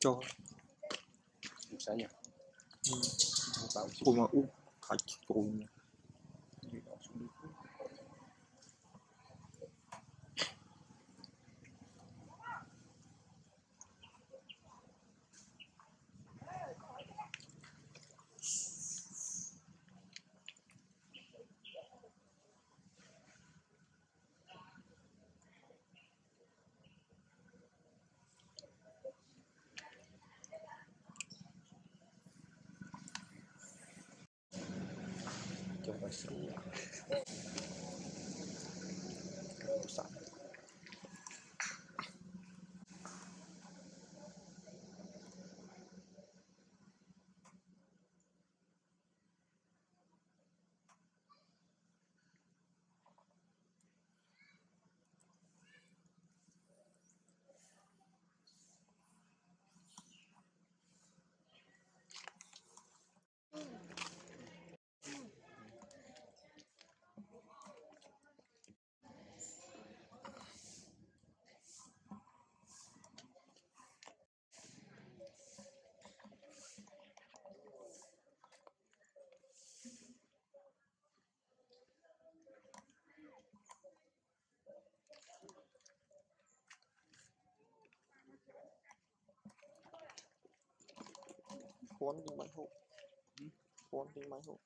cho nhỉ? ừ. Bảo ôi mà questo può essere usato. Non lo sa. Phốn đi máy hộ phốn đi máy hộ